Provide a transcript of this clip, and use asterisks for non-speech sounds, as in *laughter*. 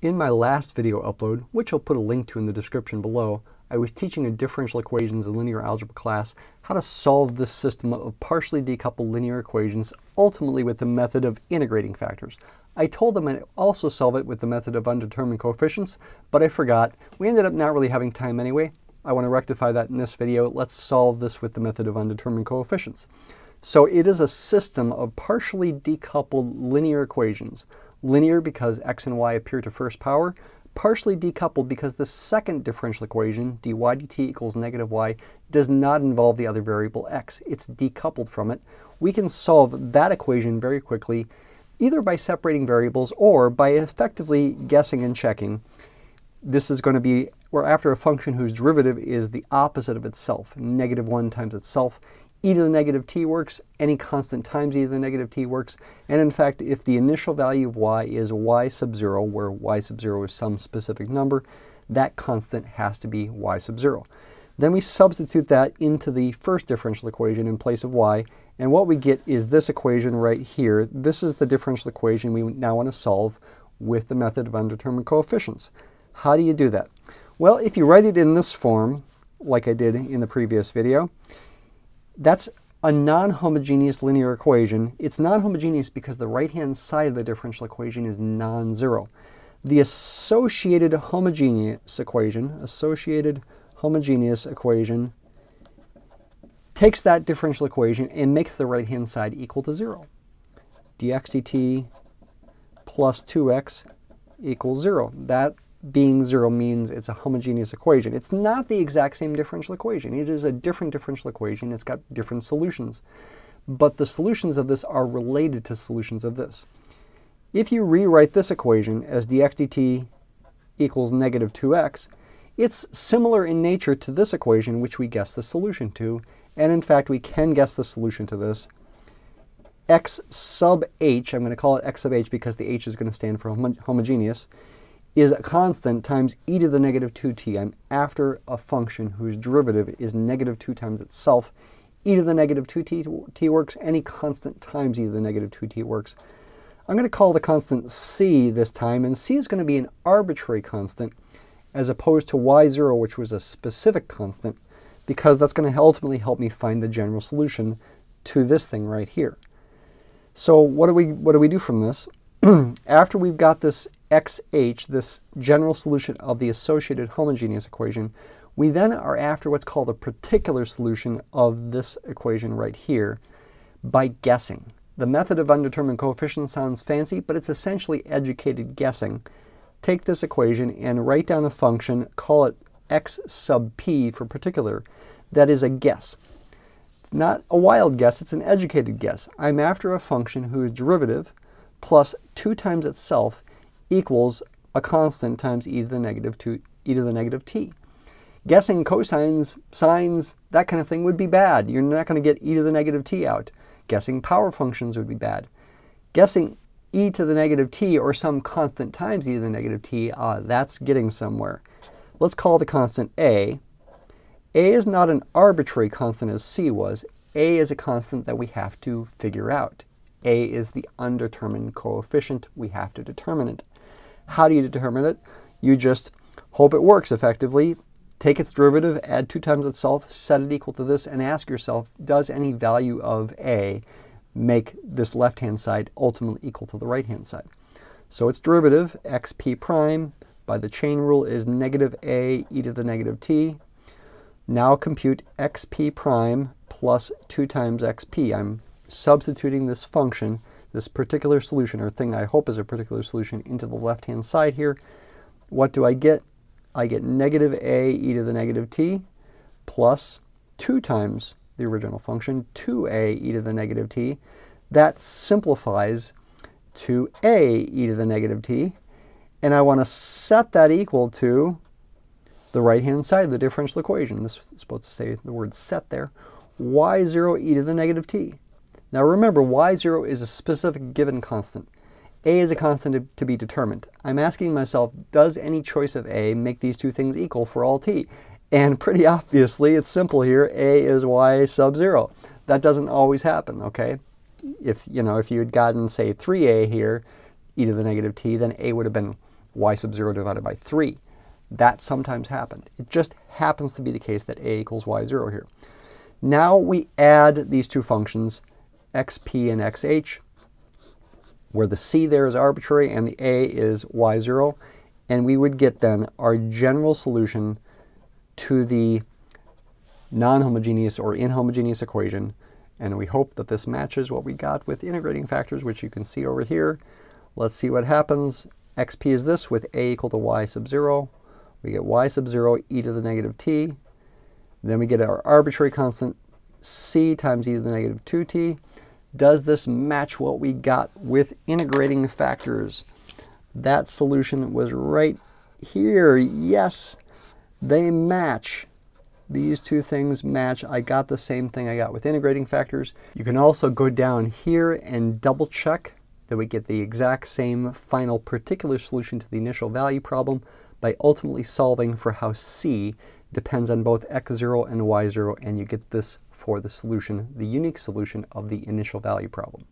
In my last video upload, which I'll put a link to in the description below, I was teaching a differential equations and linear algebra class how to solve this system of partially decoupled linear equations, ultimately with the method of integrating factors. I told them I'd also solve it with the method of undetermined coefficients, but I forgot. We ended up not really having time anyway. I want to rectify that in this video. Let's solve this with the method of undetermined coefficients. So it is a system of partially decoupled linear equations. Linear because x and y appear to first power, partially decoupled because the second differential equation, dy dt equals negative y, does not involve the other variable x. It's decoupled from it. We can solve that equation very quickly, either by separating variables or by effectively guessing and checking. This is going to be we're after a function whose derivative is the opposite of itself, negative 1 times itself e to the negative t works, any constant times e to the negative t works, and in fact, if the initial value of y is y sub 0, where y sub 0 is some specific number, that constant has to be y sub 0. Then we substitute that into the first differential equation in place of y, and what we get is this equation right here. This is the differential equation we now want to solve with the method of undetermined coefficients. How do you do that? Well, if you write it in this form, like I did in the previous video, that's a non-homogeneous linear equation. It's non-homogeneous because the right-hand side of the differential equation is non-zero. The associated homogeneous equation, associated homogeneous equation, takes that differential equation and makes the right-hand side equal to zero. dx dt plus 2x equals zero. That being zero means it's a homogeneous equation. It's not the exact same differential equation. It is a different differential equation. It's got different solutions. But the solutions of this are related to solutions of this. If you rewrite this equation as dx dt equals negative 2x, it's similar in nature to this equation, which we guess the solution to. And in fact, we can guess the solution to this. x sub h, I'm going to call it x sub h because the h is going to stand for hom homogeneous, is a constant times e to the negative 2t. I'm after a function whose derivative is negative 2 times itself. e to the negative 2t t works. Any constant times e to the negative 2t works. I'm going to call the constant c this time, and c is going to be an arbitrary constant as opposed to y0, which was a specific constant, because that's going to ultimately help me find the general solution to this thing right here. So what do we, what do, we do from this? *clears throat* After we've got this xh, this general solution of the associated homogeneous equation, we then are after what's called a particular solution of this equation right here by guessing. The method of undetermined coefficients sounds fancy, but it's essentially educated guessing. Take this equation and write down a function, call it x sub p for particular. That is a guess. It's not a wild guess, it's an educated guess. I'm after a function whose derivative plus 2 times itself equals a constant times e to the negative 2, e to the negative t. Guessing cosines, sines, that kind of thing would be bad. You're not going to get e to the negative t out. Guessing power functions would be bad. Guessing e to the negative t or some constant times e to the negative t, uh, that's getting somewhere. Let's call the constant a. a is not an arbitrary constant as c was. a is a constant that we have to figure out. a is the undetermined coefficient. We have to determine it. How do you determine it? You just hope it works effectively. Take its derivative, add 2 times itself, set it equal to this, and ask yourself, does any value of a make this left-hand side ultimately equal to the right-hand side? So its derivative, xp prime, by the chain rule is negative a e to the negative t. Now compute xp prime plus 2 times xp. I'm substituting this function this particular solution, or thing I hope is a particular solution, into the left-hand side here. What do I get? I get negative a e to the negative t plus 2 times the original function, 2a e to the negative t. That simplifies to a e to the negative t. And I want to set that equal to the right-hand side of the differential equation. This is supposed to say the word set there. y0 e to the negative t. Now remember, y0 is a specific given constant. a is a constant to be determined. I'm asking myself, does any choice of a make these two things equal for all t? And pretty *laughs* obviously, it's simple here, a is y sub 0. That doesn't always happen, okay? If, you know, if you had gotten, say, 3a here, e to the negative t, then a would have been y sub 0 divided by 3. That sometimes happened. It just happens to be the case that a equals y0 here. Now we add these two functions, xp and xh, where the c there is arbitrary and the a is y0, and we would get then our general solution to the non-homogeneous or inhomogeneous equation, and we hope that this matches what we got with integrating factors, which you can see over here. Let's see what happens. xp is this with a equal to y sub 0. We get y sub 0 e to the negative t. Then we get our arbitrary constant c times e to the negative 2t. Does this match what we got with integrating factors? That solution was right here. Yes, they match. These two things match. I got the same thing I got with integrating factors. You can also go down here and double check that we get the exact same final particular solution to the initial value problem by ultimately solving for how c depends on both x0 and y0, and you get this for the solution, the unique solution of the initial value problem.